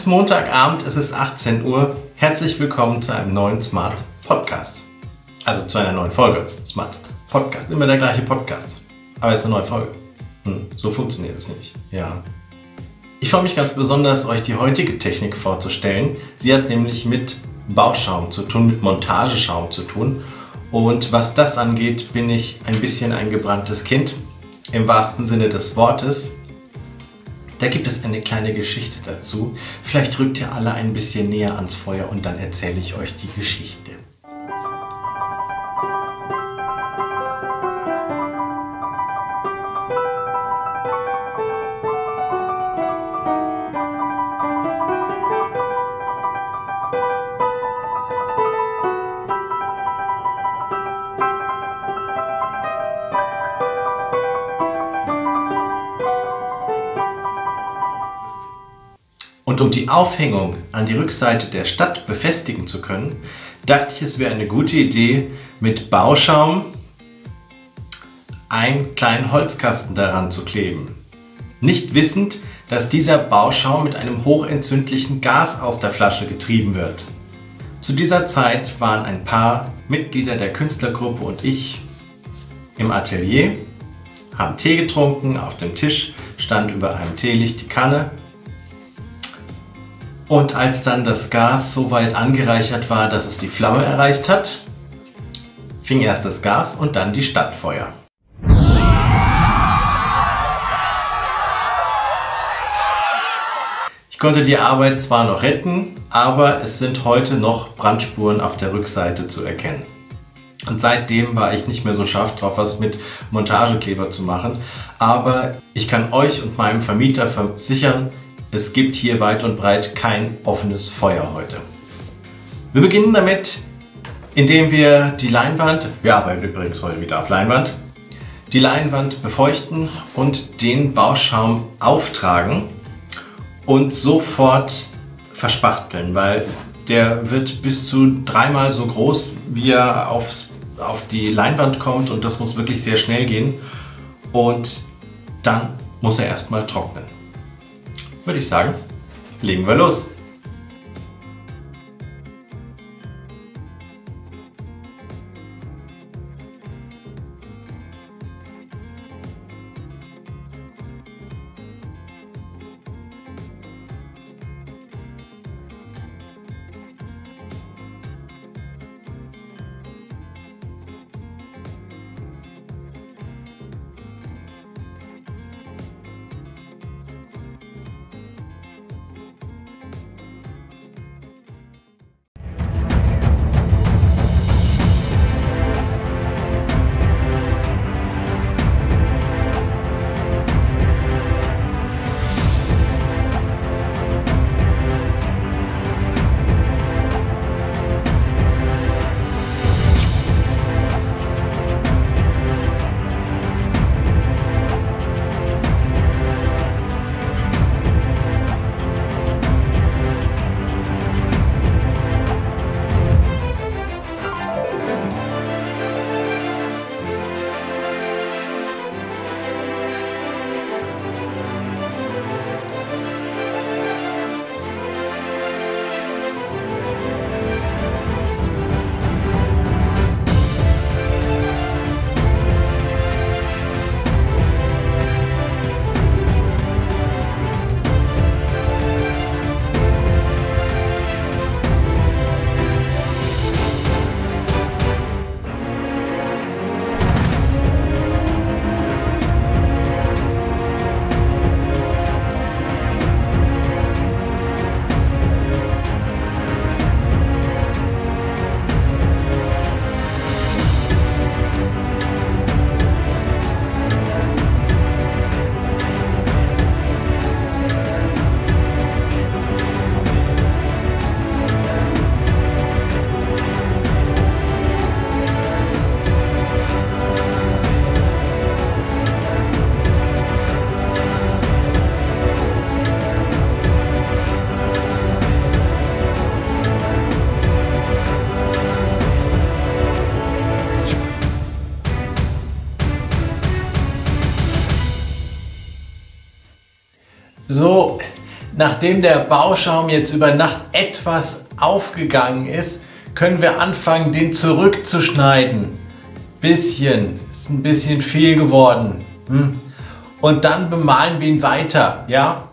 Ist Montagabend, es ist 18 Uhr. Herzlich willkommen zu einem neuen Smart Podcast. Also zu einer neuen Folge Smart Podcast. Immer der gleiche Podcast. Aber es ist eine neue Folge. Hm, so funktioniert es nämlich. Ja. Ich freue mich ganz besonders, euch die heutige Technik vorzustellen. Sie hat nämlich mit Bauschaum zu tun, mit Montageschaum zu tun. Und was das angeht, bin ich ein bisschen ein gebranntes Kind. Im wahrsten Sinne des Wortes. Da gibt es eine kleine Geschichte dazu. Vielleicht rückt ihr alle ein bisschen näher ans Feuer und dann erzähle ich euch die Geschichte. Um die Aufhängung an die Rückseite der Stadt befestigen zu können, dachte ich, es wäre eine gute Idee, mit Bauschaum einen kleinen Holzkasten daran zu kleben. Nicht wissend, dass dieser Bauschaum mit einem hochentzündlichen Gas aus der Flasche getrieben wird. Zu dieser Zeit waren ein paar Mitglieder der Künstlergruppe und ich im Atelier, haben Tee getrunken, auf dem Tisch stand über einem Teelicht die Kanne und als dann das Gas so weit angereichert war, dass es die Flamme erreicht hat, fing erst das Gas und dann die Stadtfeuer. Ich konnte die Arbeit zwar noch retten, aber es sind heute noch Brandspuren auf der Rückseite zu erkennen. Und seitdem war ich nicht mehr so scharf drauf, was mit Montagekleber zu machen. Aber ich kann euch und meinem Vermieter versichern, es gibt hier weit und breit kein offenes Feuer heute. Wir beginnen damit, indem wir die Leinwand, wir arbeiten übrigens heute wieder auf Leinwand, die Leinwand befeuchten und den Bauschaum auftragen und sofort verspachteln, weil der wird bis zu dreimal so groß, wie er aufs, auf die Leinwand kommt und das muss wirklich sehr schnell gehen. Und dann muss er erstmal trocknen würde ich sagen, legen wir los. Nachdem der Bauschaum jetzt über Nacht etwas aufgegangen ist, können wir anfangen, den zurückzuschneiden. Bisschen, ist ein bisschen viel geworden. Hm? Und dann bemalen wir ihn weiter, ja?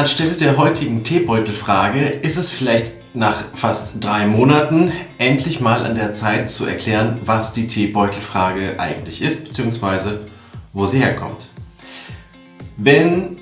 Anstelle der heutigen Teebeutelfrage ist es vielleicht nach fast drei Monaten endlich mal an der Zeit zu erklären, was die Teebeutelfrage eigentlich ist, beziehungsweise wo sie herkommt. Wenn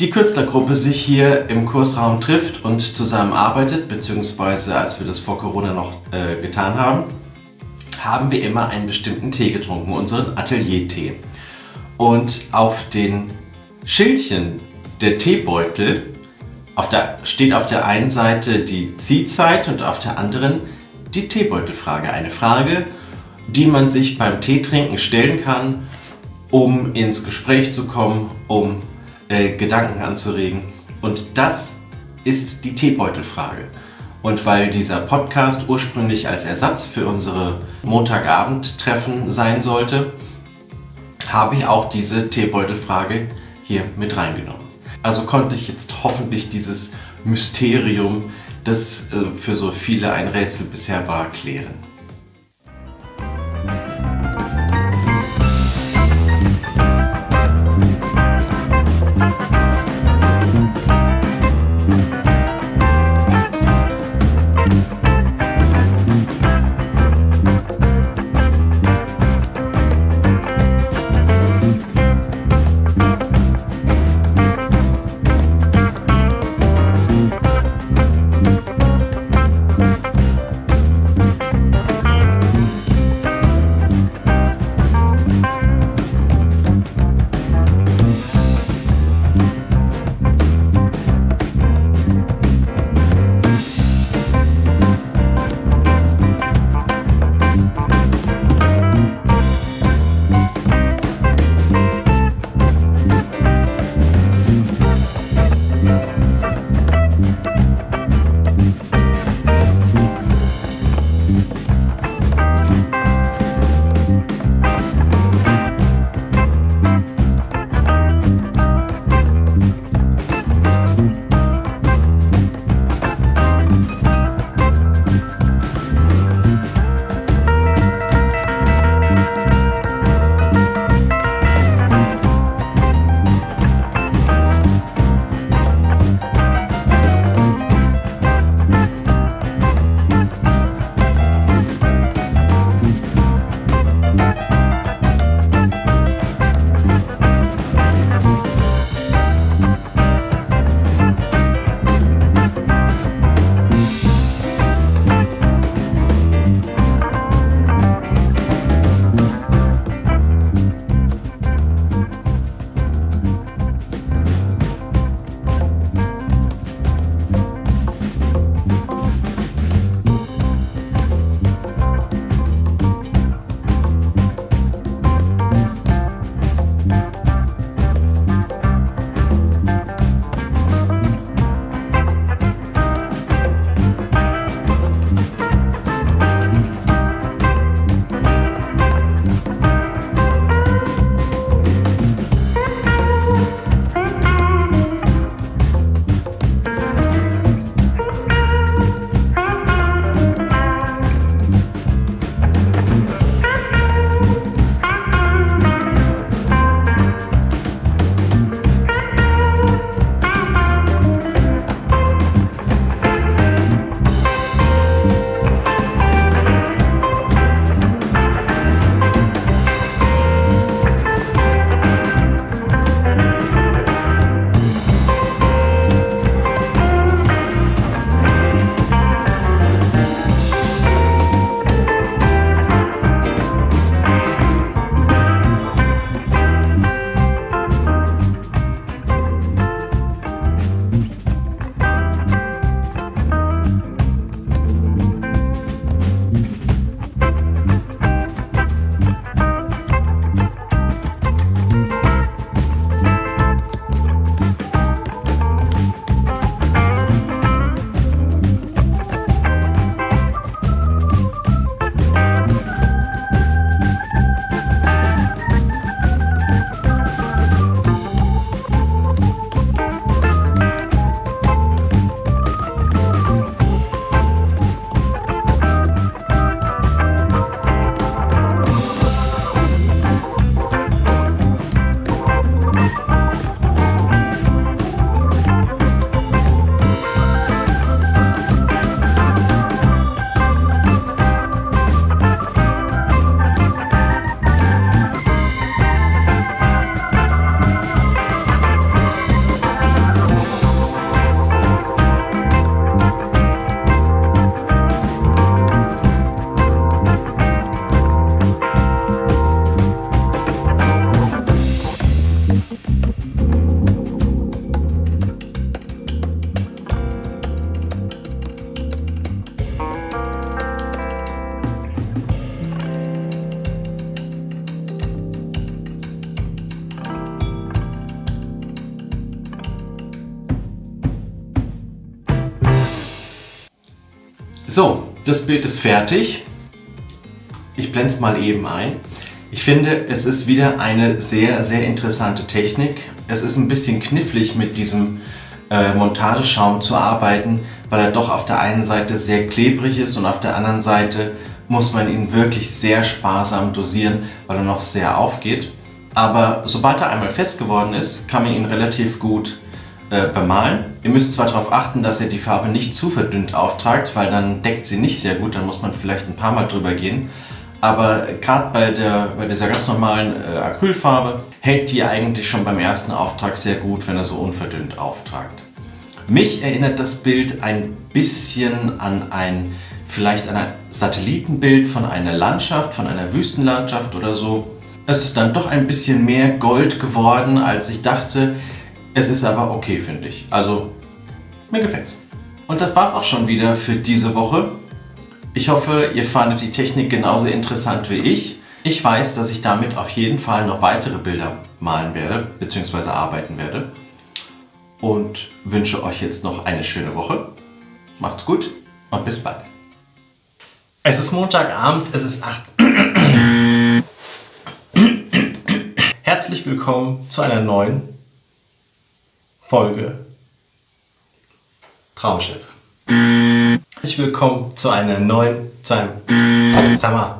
die Künstlergruppe sich hier im Kursraum trifft und zusammenarbeitet, beziehungsweise als wir das vor Corona noch äh, getan haben, haben wir immer einen bestimmten Tee getrunken, unseren Atelier-Tee. Und auf den Schildchen der Teebeutel auf der, steht auf der einen Seite die Ziehzeit und auf der anderen die Teebeutelfrage. Eine Frage, die man sich beim Teetrinken stellen kann, um ins Gespräch zu kommen, um äh, Gedanken anzuregen. Und das ist die Teebeutelfrage. Und weil dieser Podcast ursprünglich als Ersatz für unsere Montagabend-Treffen sein sollte, habe ich auch diese Teebeutelfrage hier mit reingenommen. Also konnte ich jetzt hoffentlich dieses Mysterium, das äh, für so viele ein Rätsel bisher war, klären. So, das Bild ist fertig. Ich blende es mal eben ein. Ich finde, es ist wieder eine sehr, sehr interessante Technik. Es ist ein bisschen knifflig mit diesem äh, Montageschaum zu arbeiten, weil er doch auf der einen Seite sehr klebrig ist und auf der anderen Seite muss man ihn wirklich sehr sparsam dosieren, weil er noch sehr aufgeht. Aber sobald er einmal fest geworden ist, kann man ihn relativ gut äh, bemalen. Ihr müsst zwar darauf achten, dass ihr die Farbe nicht zu verdünnt auftragt, weil dann deckt sie nicht sehr gut, dann muss man vielleicht ein paar Mal drüber gehen. Aber gerade bei, bei dieser ganz normalen äh, Acrylfarbe hält die eigentlich schon beim ersten Auftrag sehr gut, wenn er so unverdünnt auftragt. Mich erinnert das Bild ein bisschen an ein, vielleicht an ein Satellitenbild von einer Landschaft, von einer Wüstenlandschaft oder so. Es ist dann doch ein bisschen mehr Gold geworden, als ich dachte. Es ist aber okay, finde ich. Also, mir gefällt's. Und das war's auch schon wieder für diese Woche. Ich hoffe, ihr fandet die Technik genauso interessant wie ich. Ich weiß, dass ich damit auf jeden Fall noch weitere Bilder malen werde, bzw. arbeiten werde. Und wünsche euch jetzt noch eine schöne Woche. Macht's gut und bis bald. Es ist Montagabend, es ist 8. Herzlich willkommen zu einer neuen Folge Traumschiff. Herzlich willkommen zu einer neuen, zu einem, sag mal,